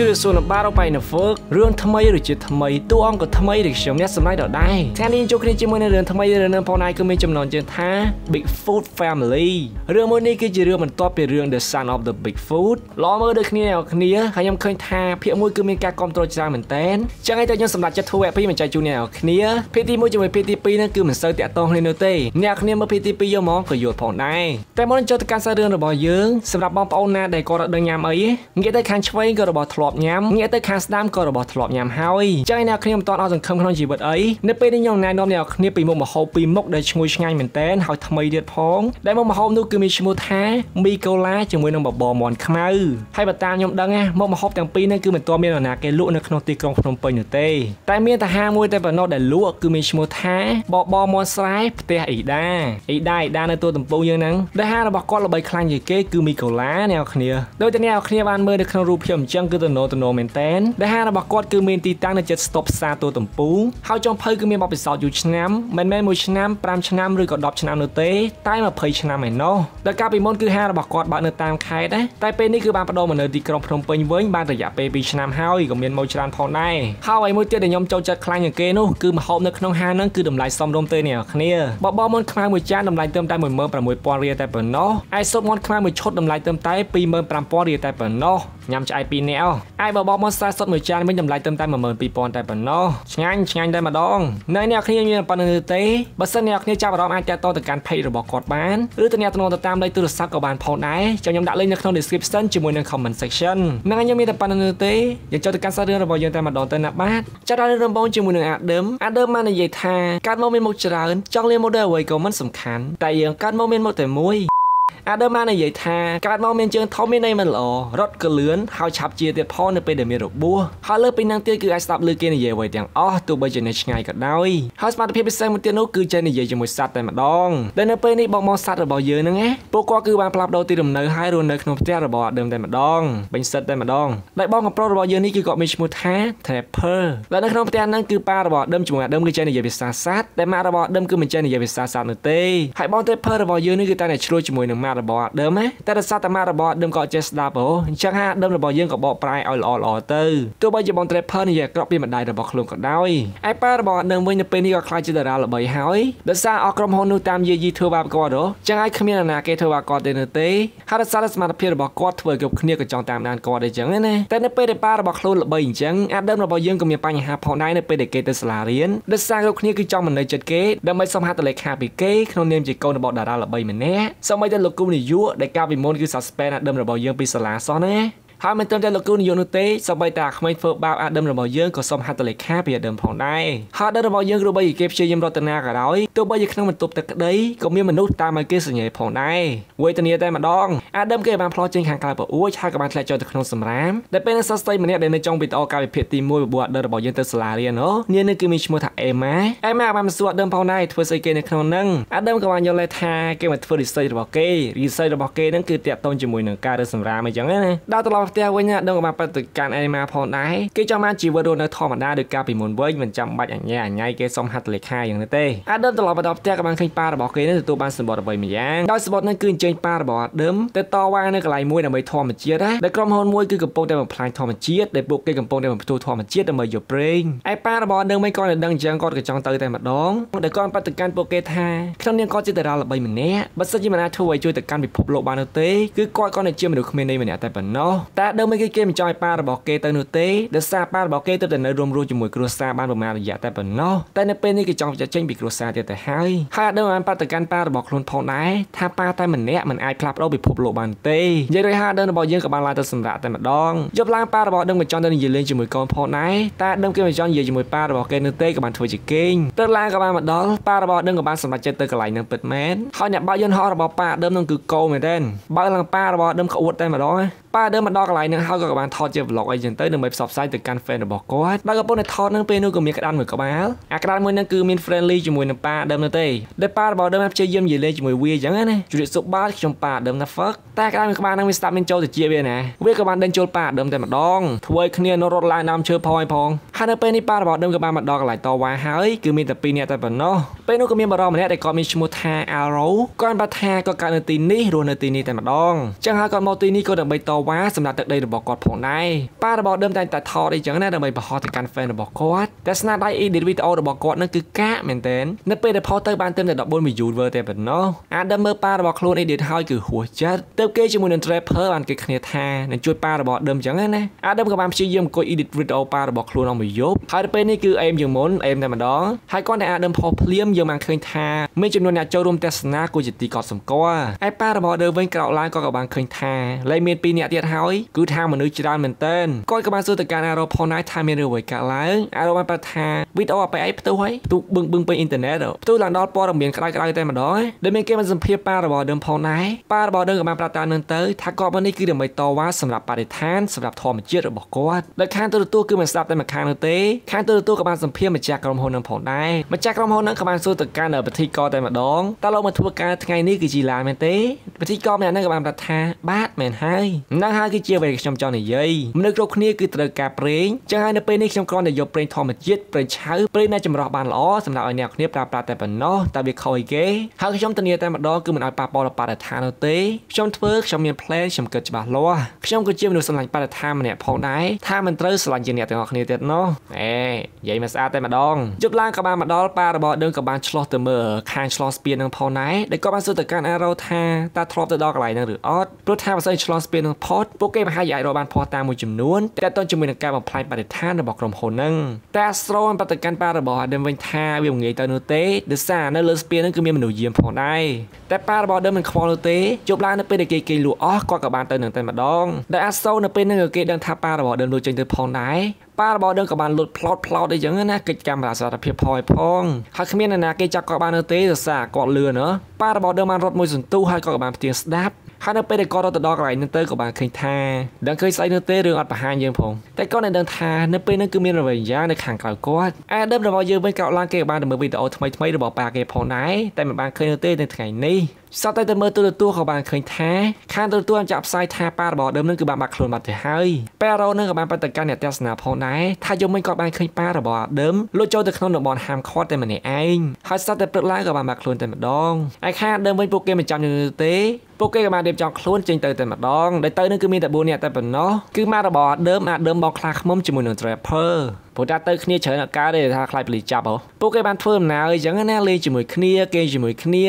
ជួយសួនបារបៃណហ្វឹករឿងថ្មីឬជាថ្មីតួអង្គក៏ថ្មីឬខ្ញុំអ្នកសម្ដែងដដែលថ្ងៃនេះជួបគ្នាជាមួយនឹងរឿងថ្មីរឿងនឹងផងដែរគឺមានចំណងជើងថា Bigfoot Family រឿងមួយនេះគឺជារឿងបន្ទាប់ពីរឿង The Son of the Bigfoot ល្អមើលដូចគ្នាអ្នកគ្នាហើយខ្ញុំឃើញថាភាគមួយគឺមានការគ្រប់គ្រងច្រើនមែនតើចឹងហើយតើខ្ញុំសម្រាប់ចិត្តធ្វើវគ្គ2បញ្ចែកជូនអ្នកគ្នាភាគទី1ជាមួយភាគទី2ហ្នឹងគឺមិនសូវតាក់ទងគ្នានោះទេអ្នកគ្នាមើលភាគទី2យកមកក៏យល់ផងដែរតែមុនចូលទៅកាន់សាររឿងរបស់យើងសម្រាប់បងប្អូនណាដែលគាត់រត់ដឹងញ៉ាំអីងាកទៅខាងឆ្វេងក៏របស់ធ្លាប់ញ៉ាំងាកទៅខាងស្ដាំក៏របស់ធ្លាប់ញ៉ាំហើយចឹងអ្នកគ្នាមិនតន់អស់សង្ឃឹមក្នុងជីវិតអីនៅពេលនេះខ្ញុំណែនាំអ្នកគ្នាពីមុខម្ហូបពីរមុខដែលឈ្ងុយឆ្ងាញ់មែនតើហើយថ្មីទៀតផងដែលមុខម្ហូបនោះគឺមានឈ្មោះថាមីកូឡាជាមួយនឹងបបរមាន់ខ្មៅហើយបើតាមខ្ញុំដឹងណាមុខម្ហូបទាំងពីរនេះគឺមិនទាន់មាននរណាគេលក់នៅក្នុងទីក្រុងភ្នំពេញនោះទេតែមានតាហាមួយតែប៉ុណ្ណោះដែលលក់គឺមានឈ្មោះថាបបរមាន់ស្រែផ្ទះអ៊ីដាអ៊ីដាអ៊ីដានៅទូតំពូយើងហ្នឹងដែលហារបស់គាត់ល្បីខ្លាំងជាងគេគឺមីកូឡាអ្នកគ្នាដោយតែអ្នកគ្នាបានមើលនៅក្នុងរូបភាពអញ្ចឹងគឺទៅណូទៅណូមែនតែនដែលហាងរបស់គាត់គឺមានទីតាំងនៅជិតស្តុបផ្សារទូតំពូហើយចុងភៅគឺមានបទពិសោធន៍យូរឆ្នាំមិនមែន1ឆ្នាំ5ឆ្នាំឬក៏10ឆ្នាំនោះទេតែ20ឆ្នាំឯណោះដែលកាលពីមុនគឺហាងរបស់គាត់បើកនៅតាមខេត្តណាតែពេលនេះគឺបានបដូរមកនៅទីក្រុងភ្នំពេញវិញបានរយៈពេល2ឆ្នាំហើយក៏មានមកច្រើនផងដែរហើយមួយទៀតដែលខ្ញុំចូលចិត្តខ្លាំងជាងគេនោះគឺម្ហូបនៅក្នុងហាងហ្នឹងគឺតម្លៃសមរម្យទេអ្នកគ្នាបបរមុនខ្មៅមួយចានតម្លៃត្រឹមតែ16000រៀលតែប៉ុណ្ណោះឯស៊ុបមាន់ខ្មៅមួយឈុតតម្លៃត្រឹមតែ25000រៀលតែប៉ុណ្ណោះញ៉ាំឆ្អែត2នាក់ឯបបរមាន់ស្រែសុទ្ធមួយចានវិញតម្លៃត្រឹមតែ12000តែប៉ុណ្ណោះឆ្ងាញ់ឆ្ងាញ់តែម្ដងនៅអ្នកគ្នាមានប៉ុណ្្នឹងទេបើសិនអ្នកគ្នាចាប់អារម្មណ៍អាចតាក់ទងទៅកាន់ page របស់គាត់បានឬទៅអ្នកទំនងទៅតាមលេខទូរស័ព្ទក៏បានផងដែរចាំខ្ញុំដាក់លេខនៅក្នុង description ជាមួយនឹង comment section នឹងខ្ញុំមានតែប៉ុណ្្នឹងទេយើងចូលទៅកាន់សាររឿងរបស់យើងតែម្ដងទៅណាបាទចាប់ដល់រឿងដំបូងជាមួយនឹងអាដើមអាដើមបាននិយាយថាកាត់មកមានមុខច្រើនចង់លៀនមុខដែរអ្វីក៏មិនសំខាន់តែយើងកាត់មកមានមុខតែមួយ អាដើមបាននិយាយថាកើតមកមានជើងធំមានន័យមិនល្អរត់ក៏លឿនហើយឆាប់ជាទៀតផងនៅពេលដែលមានរបួសហើយលើពីនឹងទៀតគឺអាចស្ដាប់ឮគេនិយាយអ្វីទាំងអស់ទោះបីជានៅឆ្ងាយក៏ដោយហើយសមត្ថភាពពិសេសមួយទៀតនោះគឺចេះនិយាយជាមួយសត្វតែម្ដងដែលនៅពេលនេះបងមកសត្វរបស់យើងហ្នឹងណាពួកគាត់គឺបានផ្លាស់ប្ដូរទីលំនៅហើយរស់នៅក្នុងផ្ទះរបស់អាដើមតែម្ដងបាញ់សិតតែម្ដងដែលបងកំប្រុសរបស់យើងនេះគឺគាត់មានឈ្មោះថា Trapper ដែលនៅក្នុងផ្ទះហ្នឹងគឺប៉ារបស់អាដើមជាមួយអាដើមគឺចេះនិយាយភាសាសត្វតែម៉ាក់របស់អាដើមគឺមិនចេះនិយាយភាសាសត្វនោះទេហើយបង Trapper របស់យើងនេះគឺតែតែឆ្លោះជាមួយនឹងម៉ាក់របស់អាដើមណាតែរសារតាម៉ារបស់ដើមក៏ចេះស្ដាប់ហ៎អញ្ចឹងហាដើមរបស់យើងក៏បកប្រែឲ្យល្អល្អទៅទោះបីជាបង Trapper និយាយអាក្រក់ពីម្ដាយរបស់ខ្លួនក៏ដោយឯប៉ារបស់ដើមវិញនៅពេលនេះក៏ខ្លាចជាតារាល្បីហើយដោយសារអស់ក្រុមហ៊ុននោះតាមយាយីធ្វើបាបគាត់ហ៎ចឹងហើយគ្មាននរណាគេធ្វើបាបគាត់ទេនៅទេហើយដោយសារសមត្ថភាពរបស់គាត់ធ្វើគ្រប់គ្នាក៏ចង់តាមដានគាត់ដែរចឹងណាតែនៅពេលដែលប៉ារបស់ខ្លួនល្បីអញ្ចឹងអាដើមរបស់យើងក៏មានបញ្ហាផងដែរនៅពេលដែលគេទៅសាលារៀនដោយសារគ្រប់គ្នាគឺចង់មិននៅចិត្តគេដើម្បីសុំហត្ថលេខាពីគេក្នុងនាមជាកូនរបស់តារាល្បីម្នាក់សូម្បីតែលោកគូនាយកដែលកាលពីមុនគឺ suspend អាដើមរបស់យើងពីសាលាសោះណា ហើយមិនត្រឹមតែលោកគ្រូនិយមនោះទេសូម្បីតែក្មេងធ្វើបាបអាដើមរបស់យើងក៏សុំហត្ថលេខាពីអាដើមផងដែរហើយដើមរបស់យើងគ្រូបីគេព្យាយាមរតនាក៏ដោយទោះបីជាក្នុងបន្ទប់ទឹកក្តីក៏មានមនុស្សតាមឲ្យគេសញ្ញេផងដែរវេទនាតែម្ដងអាដើមគេបានផ្លោះចេញខាងក្រៅប្រអួចហើយក៏បានធ្លាក់ចូលទៅក្នុងសម្រាមដែលពេលនឹងសិស្សស្រីម្នាក់ដែលនៅចុងវីដេអូកាលវិភាគទី1បបួអាដើមរបស់យើងទៅសាលារៀនអូនាងនេះគឺមានឈ្មោះថាអេម៉ាអេម៉ាបានមកសួរអាដើមផងដែរធ្វើស្អីគេនៅក្នុងហ្នឹងអាដើមក៏បានយល់ដែរថាគេមកធ្វើ research របស់គេ research របស់គេហ្នឹងគឺតាក់ទងជាមួយនឹងការរើសម្រាមអីចឹងណាដល់ត្រឡប់ផ្ទះវិញអាដើមក៏បានបដិការអេម៉ាផងដែរគេចង់បានជីវិតរស់នៅធម្មតាដោយការពីមុនវិញមិនចាំបាច់អញ្ញាអញ្ញៃគេសុំហត្ថលេខាយ៉ាងនេះទេអាដើមត្រឡប់មកដល់ផ្ទះក៏បានឃើញប៉ារបស់គេនឹងទទួលបានសម្បត្តិអ្វីមួយយ៉ាងដោយសម្បត្តិនឹងគឺអញ្ជើញប៉ារបស់អាដើមទៅតវ៉ានៅកន្លែងមួយដើម្បីធម្មជាតិណាដែលក្រុមហ៊ុនមួយគឺកំពុងតែបំផ្លាញធម្មជាតិដែលពួកគេកំពុងតែបំផ្ទុះធម្មជាតិដើម្បីយកប្រេងឯប៉ារបស់អាដើមមិនក៏នៅដឹងអញ្ចឹងគាត់ក៏ចង់ទៅតែម្ដងដែលគាត់បដិការពួកគេថាក្នុងនាមគាត់ជាតារាល្បីម្នាក់បើសិនជាមិនអាចធ្វើឲ្យជួយទៅកាន់ពិភពលោកបាននោះទេគឺគាត់ក៏នៅជាមនុស្សគ្មានន័យម្នាក់តែប៉ុណ្ណោះតែដើមមិនគេគេមិនចង់ឲ្យប៉ារបស់គេទៅនោះទេដោយសារប៉ារបស់គេទៅតែនៅរួមរស់ជាមួយគ្រួសារបានប្រមាណរយៈតែប៉ុណ្ណោះតែនៅពេលនេះគេចង់ចេញពីគ្រួសារទៀតទៅហើយហើយអត់ដឹងបានបាត់ទៅកាន់ប៉ារបស់ខ្លួនផងដែរថាប៉ាតែម្នាក់មិនអាចផ្លាស់ប្ដូរពិភពលោកបានទេនិយាយដោយហាដឹងរបស់យើងក៏បានឡើងទៅសម្រាប់តែម្ដងយប់ឡើងប៉ារបស់ដឹងមិនចង់ទៅនិយាយលេងជាមួយកូនផងដែរតែដឹងគេមិនចង់និយាយជាមួយប៉ារបស់គេនោះទេក៏បានធ្វើជាគេងទៅឡើងក៏បានមកដល់ប៉ារបស់ដឹងក៏បានសម្រេចចិត្តទៅកន្លែងនឹងពិតមែនហើយអ្នកបើកយន្តហោះរបស់ប៉ាដើមនឹងគឺកោមែនទេបើកឡើងប៉ារបស់ដើមក្អួតតែម្ដងប៉ាដើមមកដល់កន្លែងនឹងហើយក៏បានថតជា vlog អីចឹងទៅដើម្បីផ្សព្វផ្សាយទៅកាន់ fan របស់គាត់បើកំពុងតែថតនឹងពេលនោះក៏មានក្តានមួយក្បាលអាក្តានមួយនឹងគឺមាន friendly ជាមួយនឹងប៉ាដើមនោះទេដែលប៉ារបស់ដើមព្យាយាមនិយាយលេងជាមួយវាចឹងណាជម្រាបសួរបាទខ្ញុំប៉ាដើមណា fuck តែក្តានមួយក្បាលនឹងវាស្ដាប់មានចូលទៅជាវាណាវាក៏បានដេញចូលប៉ាដើមតែម្ដងធ្វើឲ្យគ្នានៅរត់ឡើងដើមឈើផងឲ្យផង ហហើយនៅពេលនេះប៉ារបស់ដើមក៏បានមកដល់កន្លែងតវ៉ាហើយគឺមានតែ2នាក់តែប៉ុណ្ណោះពេលនោះក៏មានបរិម្នាក់ដែលគាត់មានឈ្មោះថា Arrow គាត់បានថាគាត់កើតនៅទីនេះរស់នៅទីនេះតែម្ដងចឹងហើយគាត់មកទីនេះក៏ដើម្បីតវ៉ាសម្រាប់ទឹកដីរបស់គាត់ផងដែរប៉ារបស់ដើមតែតែថតអីចឹងណាដើម្បីបង្ហោះទៅកាន់ fan របស់គាត់តែស្នាដៃ edit វីដេអូរបស់គាត់នឹងគឺកាកមែនទែននៅពេលដែលផុសទៅបានត្រឹមតែ14 view វើតែប៉ុណ្ណោះអាដើមមើលប៉ារបស់ខ្លួន edit ហើយគឺហួសចិត្តទៅគេជាមួយនឹង Trapper បានគេគ្នាថានឹងជួយប៉ារបស់ដើមចឹងណាអាដើមក៏បានព្យាយាមអង្គុយ edit វីដេអូប៉ារបស់ខ្លួនអស់មួយយប់ហើយទៅពេលនេះគឺអេមជាងមុនអេមតែម្ដងហើយគាត់តែអាដើមផុសភ្លាមយើងបានឃើញថាមានចំនួនអ្នកចូលរួមទស្សនាគួរជាទីកត់សម្គាល់ឯប៉ារបស់ដើមវិញក្រោកឡើងក៏ក៏បានឃើញថាលែងមាន2អ្នកទៀតហើយគឺថាមនុស្សច្រើនមែនតើគាត់ក៏បានសួរទៅកាន់អារ៉ូផុសណៃថាមានរឿងអ្វីកើតឡើងអារ៉ូបានប្រាប់ថាវីដេអូអបអីផ្ទុះហើយផ្ទុះបឹងបឹងពេញអ៊ីនធឺណិតផ្ទុះឡើងដល់ព័ត៌មានក្តៅក្តៅតែម្ដងដែលមានគេបានសម្ភាសប៉ារបស់ដើមផុសណៃប៉ារបស់ដើមក៏បានប្រាប់តាមនឹងទៅថាគាត់មកនេះគឺដើម្បីតវ៉ាសម្រាប់បរិស្ថានសម្រាប់ធម្មជាតិរបស់គាត់ដែលខាងទូរទស្សន៍គឺមិនស្ដាប់តែម្ខាងនោះទេខាងទូរទស្សន៍ក៏បានសម្ភាសម្ចាស់ក្រុមហ៊ុននឹងផងដែរម្ចាស់ក្រុមហ៊ុននឹងក៏បានសួរទៅកាន់ពិធីករតែម្ដងតើលោកមកធ្វើការថ្ងៃនេះគឺជាឡានមែនទេពិធីករម្នាក់ហ្នឹងក៏បានប្រាប់ថាបាទមែនហើយហ្នឹងហើយគឺជាអ្វីខ្ញុំចង់និយាយមនុស្សគ្រប់គ្នាគឺត្រូវការប្រេងចឹងហើយនៅពេលនេះខ្ញុំគ្រាន់តែយកប្រេងធម្មជាតិប្រេងឆៅប្រេងដែលចម្រោះបានល្អសម្រាប់ឲ្យអ្នកគ្នាប្រើប្រាស់តែប៉ុណ្ណោះតើវាខុសអីគេហើយខ្ញុំធានាតែម្ដងគឺមិនឲ្យប៉ះពាល់ដល់បរិស្ថាននោះទេខ្ញុំធ្វើខ្ញុំមាន plan ខ្ញុំគិតច្បាស់លាស់ខ្ញុំក៏ជាមនុស្សស្រឡាញ់បរិស្ថានម្នាក់ផងដែរថាមិនត្រូវស្រឡាញ់ជាអ្នកទាំងអស់គ្នាទៀតណោះអេនិយាយមកស្អាតតែម្ដងយប់ឡើងក៏បានមកដល់ប៉ារបស់ដើមក៏បានឆ្លោះទៅមើលខាងឆ្លោះស្ពាននឹងផងដែរដែលក៏បានសួរទៅកាន់អារ៉ូថាតើធ្លាប់ទៅដល់កន្លែងហ្នឹងឬអត់ព្រោះថាបើសិនឆ្លោះស្ពាននឹងផុតពួកគេប្រហែលជាអាចរកបានភ័ស្តុតាងមួយចំនួនតែតើជាមួយនឹងការបំផ្លាញបរិស្ថានរបស់ក្រុមហ៊ុនហ្នឹងតែអាស្រោនបដកម្មប៉ារបស់ដើមវិញថាវាមិនងាយទៅនោះទេដោយសារនៅលើស្ពានហ្នឹងគឺមានមនុស្សយាមផងដែរតែប៉ារបស់ដើមមិនខ្វល់នោះទេជប់ឡើងនៅពេលដែលគេគេលក់អស់គាត់ក៏បានទៅនឹងតែម្ដងដែលអាស្រោនៅពេលហ្នឹងគេដឹងថាប៉ារបស់ដើមលក់ចេញទៅផងដែរ ប៉ារបស់ដឹងក៏បានលុតផ្លោតផ្លោតអីចឹងណាកិច្ចកាមេរ៉ាសារភាពផងឲ្យផងហើយគ្មាននរណាគេចាប់គាត់បាននៅទេដោយសារគាត់លឿនណាប៉ារបស់ដឹងបានរត់មួយសន្ទុះហើយគាត់ក៏បានផ្ទៀងស្ដាប់ ហើយនៅពេលដែលគាត់រត់ទៅដល់កន្លែងហ្នឹងទៅក៏បានឃើញថាដឹងឃើញស្អីនោះទេរឿងអត់បង្ហាញយើងផងតែគាត់នៅដឹងថានៅពេលហ្នឹងគឺមានអ្វីយ៉ាងនៅខាងក្រៅគាត់អាដើមរបស់យើងវិញក្រោកឡើងគេបានទៅមើលវីដេអូថ្មីថ្មីរបស់ប៉ាគេផងដែរតែមិនបានឃើញនោះទេនៅថ្ងៃនេះសតតែទៅមើលទូរទស្សន៍ក៏បានឃើញថាខាងទូរទស្សន៍ចាក់ផ្សាយថាប៉ារបស់ដើមនឹងគឺបានបាត់ខ្លួនបាត់ទៅហើយប៉ារ៉ូនឹងក៏បានបដកម្មអ្នកទស្សនាផងដែរថាយំមិញក៏បានឃើញប៉ារបស់ដើមលុចចូលទៅក្នុងតំបន់ហាមឃាត់តែម្នាក់ឯងហើយសតតែព្រឹកឡើងក៏បានបាត់ខ្លួនតែម្ដងឯខាងដើមវិញពួកគេមិនចាំនឹងទេ ពួកគេក៏បានរៀបចំខ្លួនចេញទៅតែម្ដងដែលទៅនឹងគឺមានតែ4នាក់តែប៉ុណ្ណោះគឺម៉ារបស់ដើមអាចដើមបោកខ្លាឃ្មុំជាមួយនឹង Trapper ព្រោះតែទៅគ្នាច្រើនអាការទេថាខ្លាចប៉ូលីសចាប់ហ៎ពួកគេបានធ្វើដំណើរអញ្ចឹងណាលេងជាមួយគ្នាគេជាមួយគ្នា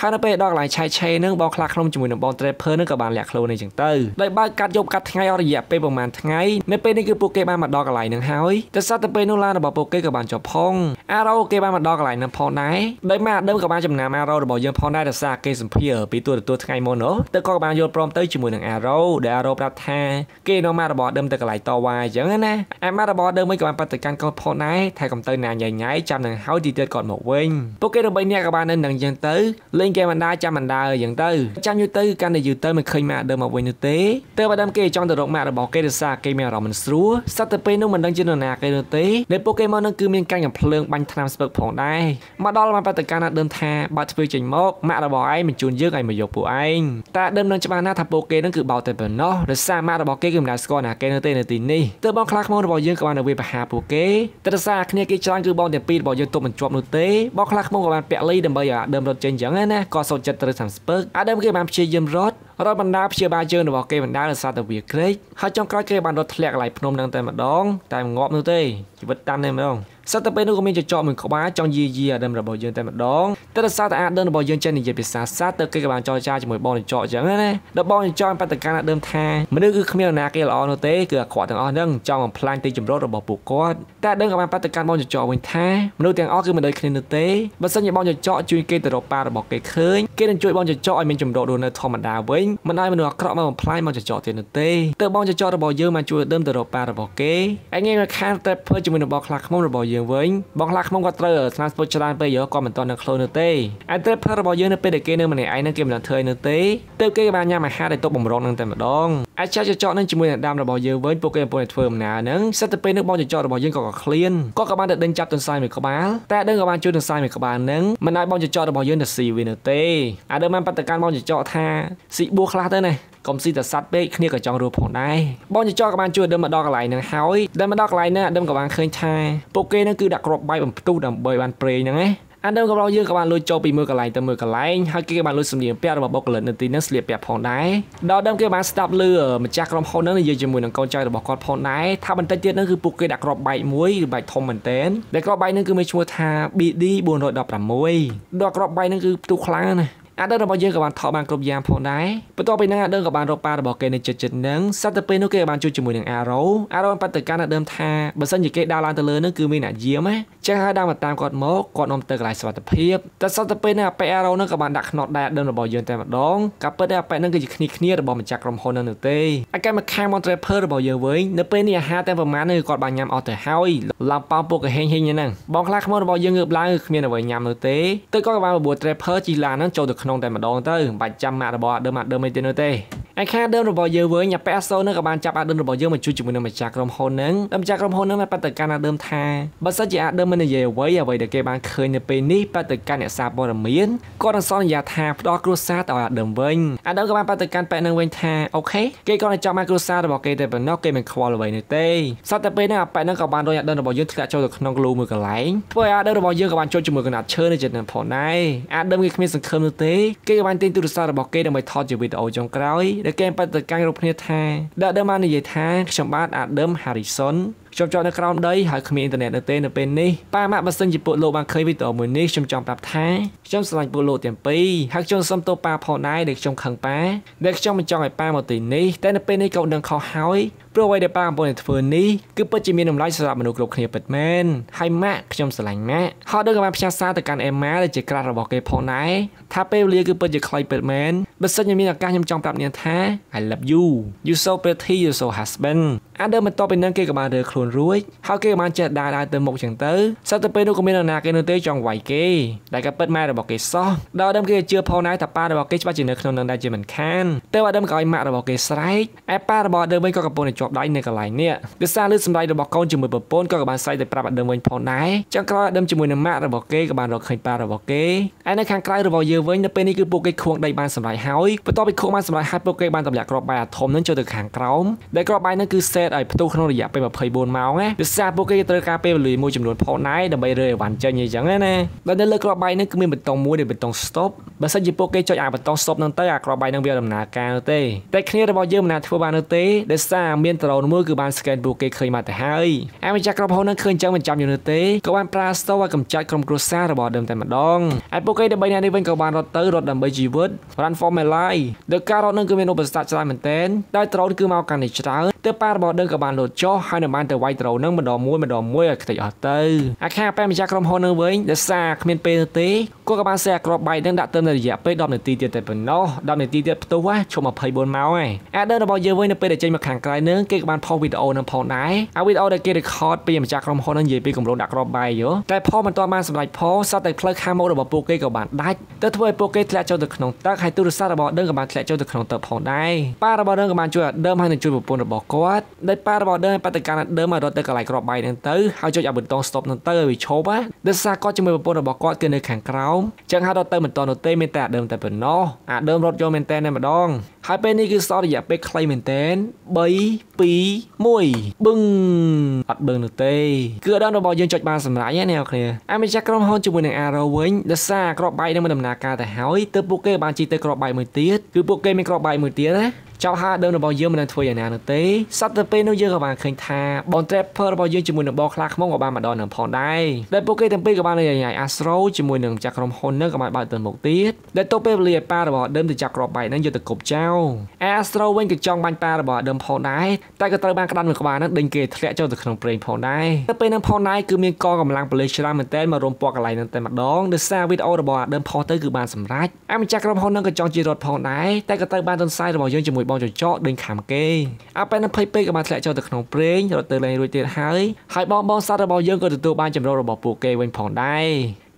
ហើយនៅពេលដល់កន្លែងឆៃឆេនឹងបងខ្លាខ្លុំជាមួយនឹងបង Trapper នឹងក៏បានលាក់ខ្លួនអញ្ចឹងទៅដោយបើកកាត់យប់កាត់ថ្ងៃអស់រយៈពេលប្រហែលថ្ងៃនៅពេលនេះគឺពួកគេបានមកដល់កន្លែងនឹងហើយតែសត្វទៅពេលនោះឡានរបស់ពួកគេក៏បានចុះផងអារ៉ូគេបានមកដល់កន្លែងនឹងផងដែរដោយម៉ាដើមក៏បានចំណាំអារ៉ូរបស់យើងផងដែរដោយសារគេសម្ភារពីទូរទស្សន៍ថ្ងៃមុននោះទៅក៏បានយល់ព្រមទៅជាមួយនឹងអារ៉ូដែលអារ៉ូប្រាប់ថាគេនាំម៉ារបស់ដើមទៅកន្លែងតវ៉ាអញ្ចឹងណាអាម៉ារបស់ដើមវិញក៏បានបដកម្មកូនផងដែរថែកំទៅណាញ៉ៃញ៉ៃចាំនឹងហើយទីទៀតគាត់មកវិញពួកគេរបស់អ្នកក៏បាននៅនឹងអញ្ចឹងទៅលេងហ្គេមបណ្ដាចាំបណ្ដើអញ្ចឹងទៅចាំយូរទៅកាន់តែយូរទៅមិនឃើញម៉ាក់ដើមមកវិញនោះទេទៅបើដើមគេចង់ទៅរកម៉ាក់របស់គេដោយសារគេមានអារម្មណ៍មិនស្រួលសត្វទៅពេលនោះមិនដឹងជានរណាគេនោះទេនៅពូកេម៉ុននឹងគឺមានកាញ់កំភ្លើងបាញ់ថ្នាំស្ពឹកផងដែរមកដល់មកបដកម្មណាដើមថាបើធ្វើចេញមកម៉ាក់របស់ឯងបញ្ជូនយើងឲ្យមកយកពួកឯងតែដើមនឹងច្បាស់ណាស់ថាពូគេនឹងគឺបោកតែប៉ុណ្ណោះដោយសារម៉ាក់របស់គេគឺមិនដែលស្គាល់ណាគេនៅទេនៅទីនេះទើបបងខ្លាខ្មោចរបស់យើងក៏បានទៅវាបហាពួកគេតែដោយសារគ្នាគេច្រើនគឺបងទាំងពីររបស់យើងទប់មិនជាប់នោះទេបងខ្លាខ្មោចក៏បានពាក់លីដើម្បីឲ្យដើមរត់ចេញអញ្ចឹងណាក៏សូចចិត្តត្រូវតាមស្ពឹកអាដើមគេបានព្យាយាមរត់ រត់បណ្ដាព្យាបាលជើងរបស់គេបណ្ដាដោយសារតែវាក្រេកហើយចុងក្រោយគេបានរត់ធ្លាក់កន្លែងភ្នំនឹងតែម្ដងតែមិនងាប់នោះទេជីវិតតាន់តែម្ដងសត្វទៅពេលនោះក៏មានចចកមួយក្បាលចង់យាយីអាដើមរបស់យើងតែម្ដងតែដោយសារតែអាដើមរបស់យើងចេះនិយាយភាសាសត្វទៅគេក៏បានចរចាជាមួយបងចចកអញ្ចឹងណាដល់បងចចកបដកម្មដើមថាមនុស្សគឺគ្មាននរណាគេល្អនោះទេគឺអាក្រក់ទាំងអស់ហ្នឹងចង់បំផ្លាញទីជម្រករបស់ពួកគាត់តែដើមក៏បានបដកម្មបងចចកវិញថាមនុស្សទាំងអស់គឺមិនដូចគ្នានោះទេបើសិនជាបងចចកជួយគេទៅរកប៉ារបស់គេឃើញគេនឹងជួយបងចចកឲ្យមានជម្រករស់នៅធម្មតាវិញមិនឲ្យមនុស្សអាក្រក់មកបំផ្លាញបងចចកទៀតនោះទេទៅបងចចករបស់យើងបានជួយដើមទៅរកប៉ារបស់គេឯងងាយមកខានតែធ្វើជាមួយនឹងបងខ្លាខ្មុំរបស់យើងវិញបងខ្លាខ្មុំគាត់ត្រូវស្នាស្ពុតច្រើនពេកយកគាត់មិនទាន់នឹងខ្លួននោះទេឯតែផ្លរបស់យើងនៅពេលដែលគេនៅម្នាក់ឯងនឹងគេមិនដឹងធ្វើនោះទេទៅគេបានញ៉ាំអាហារដែលទុកបំរុងនឹងតែម្ដងអាចចចកនឹងជាមួយនឹងដាំរបស់យើងវិញពួកគេកំពុងតែធ្វើដំណើរហ្នឹងសិតទៅពេលនេះបងចចករបស់យើងក៏ក៏ឃ្លានគាត់ក៏បានទៅដេញចាប់ទន្សាយមួយក្បាលតែដឹងក៏បានជួយទន្សាយមួយក្បាលហ្នឹងមិនឲ្យបងចចករបស់យើងទៅស៊ីវិញនោះទេអាដើមបានបដកម្មបងចចកថាស៊ីបួខ្លះទៅណាកុំស៊ីតែសัตว์ពេកគ្នាក៏ចង់រស់ផងដែរបងចចក៏បានជួយដើមមកដល់កន្លែងហ្នឹងហើយដើមមកដល់កន្លែងហ្នឹងដើមក៏បានឃើញថាពួកគេហ្នឹងគឺដាក់គ្រាប់បាយបំផ្ទុះដើម្បីបានប្រេងហ្នឹងណា អានដើមរបស់យើងក៏បានលួចចូលពីមើលកន្លែងទៅមើលកន្លែងហើយគេក៏បានលួចសម្លៀកបំពាក់របស់បុគ្គលិកនៅទីនោះស្លៀកពាក់ផងដែរដល់ដើមគេបានស្ដាប់ឮម្ចាស់ក្រុមហ៊ុនហ្នឹងនិយាយជាមួយនឹងកូនចៅរបស់គាត់ផងដែរថាបន្តិចទៀតហ្នឹងគឺពួកគេដាក់ក្របបែកមួយឬបែកធំមែនតើដែលក្របបែកហ្នឹងគឺមានឈ្មោះថា BD 416ដល់ក្របបែកហ្នឹងគឺផ្ទុះខ្លាំងណាស់ អាដឺរបស់យើងក៏បានថតបានគ្រប់យ៉ាងផងដែរបន្ទាប់ពីហ្នឹងអាដឺក៏បានរកប៉ារបស់គេនៅចិត្តចិត្តហ្នឹងសត្វទៅពេលនោះគេក៏បានជួបជាមួយនឹង Arrow Arrow បដិការនៅដើមថាបើសិនជាគេដើរឡើងទៅលើហ្នឹងគឺមានអ្នកយាមណាចឹងហើយដើរមកតាមគាត់មកគាត់នាំទៅកន្លែងសុវត្ថិភាពតែសត្វទៅពេលហ្នឹងអាប៉ែ Arrow ហ្នឹងក៏បានដាក់ខ្នោតដែរដើមរបស់យើងតែម្ដងក៏ពិតតែអាប៉ែហ្នឹងគឺជាគ្នាគ្នារបស់ម្ចាស់ក្រុមហ៊ុនហ្នឹងទេអាកែមកខាង Montrapper របស់យើងវិញនៅពេលនេះអាហារតែប្រមាណនេះគាត់បានញ៉ាំអស់ទៅហើយឡំប៉ោពុកកហេងហេងហ្នឹងបងខ្លះខ្មោចរបស់យើងងើបឡើងគឺគ្មានអ្វីញ៉ាំនោះទេទៅគាត់ក៏បានបបួល Trapper ជីឡានហ្នឹងចូលទៅក្នុងតែម្ដងទៅមិនបាច់ចាំម៉ាក់របស់អាដើមអាដើមអីទេនោះទេ ឯខាដើមរបស់យើងវិញអាប៉ែសូនឹងក៏បានចាប់អាដើមរបស់យើងមកជួយជាមួយនឹងម្ចាស់ក្រុមហ៊ុនហ្នឹងតែម្ចាស់ក្រុមហ៊ុនហ្នឹងបានបដិការអាដើមថាបើសិនជាអាដើមមិននិយាយអ្វីអ្វីដែលគេបានឃើញនៅពេលនេះបដិការអ្នកសារព័ត៌មានគាត់នឹងសន្យាថាផ្ដល់គ្រួសារទៅអាដើមវិញអាដើមក៏បានបដិការប៉ែហ្នឹងវិញថាអូខេគេគាត់នឹងចាប់មកគ្រួសាររបស់គេតែប៉ុណ្ណោះគេមិនខ្វល់អ្វីនោះទេសត្វតែពេលហ្នឹងអាប៉ែហ្នឹងក៏បានរយអាដើមរបស់យើងធ្លាក់ចូលទៅក្នុងលូមួយកន្លែងធ្វើឲ្យអាដើមរបស់យើងក៏បានចូលជាមួយកណាត់ឈើនៅចិត្តនឹងផងដែរអាដើមគេគ្មានសង្ឃឹមនោះទេគេក៏បានទិញទូរស័ព្ទរបស់គេដើម្បីថតជាវីដេអូចុងក្រោយដែលគេបដិការគ្រប់គ្នាថាដកដើមបាននិយាយថាខ្ញុំបាទអាដើម Harrison ខ្ញុំចុះនៅក្រោមដីហើយគ្មានអ៊ីនធឺណិតនៅទេនៅពេលនេះប៉ាម៉ាក់បើសិនជាពួកលោកបានឃើញវីដេអូមួយនេះខ្ញុំចង់ប្រាប់ថាខ្ញុំស្រឡាញ់ពួកលោកទាំងពីរហើយខ្ញុំសុំទោសប៉ាផងដែរដែលខ្ញុំខឹងប៉ាដែលខ្ញុំមិនចង់ឲ្យប៉ាមកទីនេះតែនៅពេលនេះកូនដឹងខុសហើយព្រោះអ្វីដែលប៉ាកំពុងតែធ្វើនេះគឺពិតជាមានតម្លៃសម្រាប់មនុស្សគ្រប់គ្នាពិតមែនហើយម៉ាក់ខ្ញុំស្រឡាញ់ម៉ាក់ហើយដូចក៏បានផ្ញើសារទៅកាន់អេម៉ាដែលជាក្រាស់របស់គេផងដែរថាពេលវេលាគឺពិតជាខ្លីពិតមែនបើសិនជាមានឱកាសខ្ញុំចង់ប្រាប់នាងថា I love you you so pretty you so husband អាដើមបន្ទាប់ពីនឹងគេក៏បានរើខ្លួនរួចហើយគេក៏បានចេះដើរដើរទៅមុខចឹងទៅសត្វទៅពេលនោះក៏មាននរណាគេនៅទេចង់វាយគេដែលក៏ពិតម៉ែរបស់គេសោះដល់ដើមគេជឿផងដែរថាប៉ារបស់គេច្បាស់ជានៅក្នុងនឹងដែរជាមិនខានតែអាដើមក៏ឲ្យម៉ាក់របស់គេស្រែកឯប៉ារបស់ដើមវិញក៏កំពុងតែជាប់ដៃនៅកន្លែងនេះដោយសារលឺសម្ដែងរបស់កូនជាមួយប្រពន្ធក៏បានស្រែកទៅប្រាប់អាដើមវិញផងដែរចឹងក្រោយអាដើមជាមួយនឹងម៉ាក់របស់គេក៏បានរកឃើញប៉ារបស់គេឯនៅខាងក្រៅរបស់យើងវិញនៅពេលនេះគឺពួកគេខួងដីបានសម្រេចហើយបន្ទាប់ពីខួងបានសម្រេចហើយពួកគេបានទម្លាក់គ្រាប់បាយអាធំនឹងចូលទៅខាងក្រោមដែលគ្រាប់បាយនឹងគឺសេតឲ្យផ្ទុះក្នុងរយៈពេល24ម៉ោងណាដោយសារពួកគេត្រូវការពេលវេលាមួយចំនួនផងដែរដើម្បីរើអីវ៉ាន់ចេញអញ្ចឹងណាដល់នៅលើគ្រាប់បាយនឹងគឺមានបេតុងមួយដែលបេតុង stop បើសិនជាពួកគេចុចអាបេតុង stop នឹងទៅអាគ្រាប់បាយនឹងវាដំណើរការទេតែគ្នារបស់យើងមិនអាចធ្វើបាននោះទេដោយសារមានដ្រូនមួយគឺបាន scan ពួកគេឃើញមកទៅហើយអាម្ចាស់ក្រុមហ៊ុននឹងឃើញអញ្ចឹងមិនចាំយូរនោះទេក៏បានប្រើ stop ឲ្យកម្ចាត់ក្រុមគ្រួសាររបស់ដើមតែម្ដងហើយពួកគេដើម្បីអ្នកនេះវិញក៏បានរត់ទៅរត់ដើម្បីជីវិត run for my life ដោយការរត់នឹងគឺមានឧបសគ្គច្រើនមែនទែនដោយដ្រូនគឺមកកាន់តែច្រើន ទើបប៉ារបស់ដើមក៏បានលោតចុះហើយនៅបានទៅវាយដ្រូននឹងម្ដងមួយម្ដងមួយឲ្យខ្ទេចអស់ទៅអាខាប៉ែម្ចាស់ក្រុមហ៊ុននឹងវិញដោយសារគ្មានពេលទេ គាត់ក៏បានសេះអាក្របបាយនឹងដាក់ទៅនៅរយៈពេល10នាទីទៀតតែប៉ុណ្ណោះ10នាទីទៀតផ្ទុះហ่ะឈប់24ម៉ោងហើយអាដើរបស់យើងវិញនៅពេលដែលចេញមកខាងក្រៅនឹងគេក៏បានផុសវីដេអូនឹងផងដែរអាវីដេអូដែលគេ record ពីម្ចាស់ក្រុមហ៊ុននឹងនិយាយពីគម្រោងដាក់ក្របបាយយោតែផុសមិនទាន់បានសម្រេចផុសសត្វតែផ្លូវខាងមុខរបស់ពួកគេក៏បានដាច់ទៅធ្វើឲ្យពួកគេធ្លាក់ចូលទៅក្នុងទឹកហើយទូរស័ព្ទរបស់ដើមក៏បានធ្លាក់ចូលទៅក្នុងទឹកផងដែរប៉ារបស់ដើមក៏បានជួយឲ្យដើមហើយនឹងជួយប្រពន្ធរបស់គាត់ដែលប៉ារបស់ដើមបដិការដើមឲ្យរត់ទៅកន្លែងក្របបាយនឹងទៅហើយចុចអាប៊ូតុង stop នឹងទៅឲ្យវាឈប់ណាដោយសារគាត់ជាមួយប្រពន្ធរបស់គាត់គឺនៅខាងក្រោមចឹងហើយរត់ទៅមិនតនោះទេមានតែអាដើមតែប៉ុណ្ណោះអាដើមរត់យកមែនតែតែម្ដង ហើយពេលនេះគឺសល់រយៈពេលខ្លីមែនតែន3 2 1បឹងអត់បឹងនោះទេគឺអដងរបស់យើងចុចបានសម្រេចណាអ្នកគ្នាអាម្ចាស់ក្រុមហ៊ុនជាមួយនឹង Arrow វិញដោយសារក្របបាយនឹងមិនដំណើរការទៅហើយទើបពួកគេបានជីទៅក្របបាយមួយទៀតគឺពួកគេមានក្របបាយមួយទៀតណាចោលហាដើមរបស់យើងមិននឹងធ្វើយ៉ាងណានោះទេសត្វទៅពេលនោះយើងក៏បានឃើញថាបង Trapper របស់យើងជាមួយនឹងបងខ្លាខ្មុំក៏បានមកដល់នឹងផងដែរដែលពួកគេទាំងពីរក៏បានយាយអាស្រោជាមួយនឹងម្ចាស់ក្រុមហ៊ុននឹងក៏បានបើកទៅមុខទៀតដែលទៅពេលវេលាប៉ារបស់ដើមទៅចាក់ក្របបែកនឹងយកទៅគប់ចោលអាស្រោវិញក៏ចង់បាញ់ប៉ារបស់ដើមផងដែរតែក៏ត្រូវបានក្តាន់មួយក្បាលនឹងដេញគេធ្លាក់ចូលទៅក្នុងប្រេងផងដែរទៅពេលនឹងផងដែរគឺមានកងកម្លាំងប៉ូលីសច្រើនមែនទែនមករុំព័ទ្ធកន្លែងនឹងតែម្ដងដោយសារវីដេអូរបស់ដើមផុសទៅគឺបានសម្រេចអាម្ចាស់ក្រុមហ៊ុននឹងក៏ចង់ជិះរត់ផងដែរតែក៏ត្រូវបានទន្សាយរបស់យើងជាមួយបងចចកដេញខាំគេអាពេលនឹងភ័យពេកក៏បានធ្លាក់ចូលទៅក្នុងព្រេងរត់ទៅលេងរួចទៀតហើយហើយបងបងសត្វរបស់យើងក៏ទទួលបានចម្រោះរបស់ពួកគេវិញផងដែរ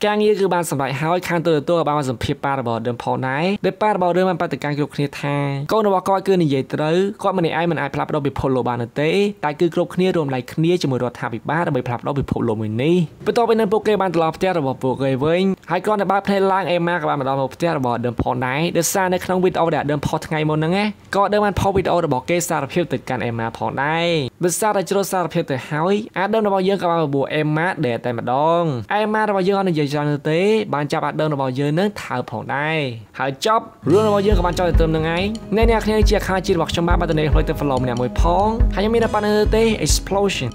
ការងារគឺបានសម្រេចហើយខាងទូរទស្សន៍ក៏បានសម្ភាសប៉ារបស់ដើមផងដែរដែលប៉ារបស់ដើមបានបដកម្មគ្រប់គ្នាថាកូនរបស់គាត់គឺនិយាយត្រូវគាត់ម្នាក់ឯងមិនអាចផ្លាស់ប្ដូរពិភពលោកបាននោះទេតែគឺគ្រប់គ្នារួមដៃគ្នាជាមួយរដ្ឋាភិបាលដើម្បីផ្លាស់ប្ដូរពិភពលោកមួយនេះបន្ទាប់ពីនឹងពួកគេបានត្រឡប់ផ្ទះរបស់ពួកគេវិញហើយគ្រាន់តែបើកភ្នែកឡើងអេម៉ាក៏បានមកដល់ផ្ទះរបស់ដើមផងដែរដោយសារនៅក្នុងវីដេអូដែលដើមផុសថ្ងៃមុនហ្នឹងក៏ដើមបានផុសវីដេអូរបស់គេសារភាពទៅកាន់អេម៉ាផងដែរដោយសារតែជ្រុលសារភាពទៅហើយអាដើមរបស់យើងក៏បានបបួលអេម៉ាដែលតែម្ដងអេម៉ារបស់យើងអត់និយាយច្រើនទេបានចាប់អាដើមរបស់យើងនឹងថើបផងដែរហើយចប់រឿងរបស់យើងក៏បានចប់ទៅត្រឹមនឹងឯងអ្នកអ្នកគ្នាជាខាជីរបស់ខ្ញុំបាទបាទទៅនេះផ្លុយទៅ follow ម្នាក់មួយផងហើយខ្ញុំមានតែប៉ុណ្្នឹងទេ explosion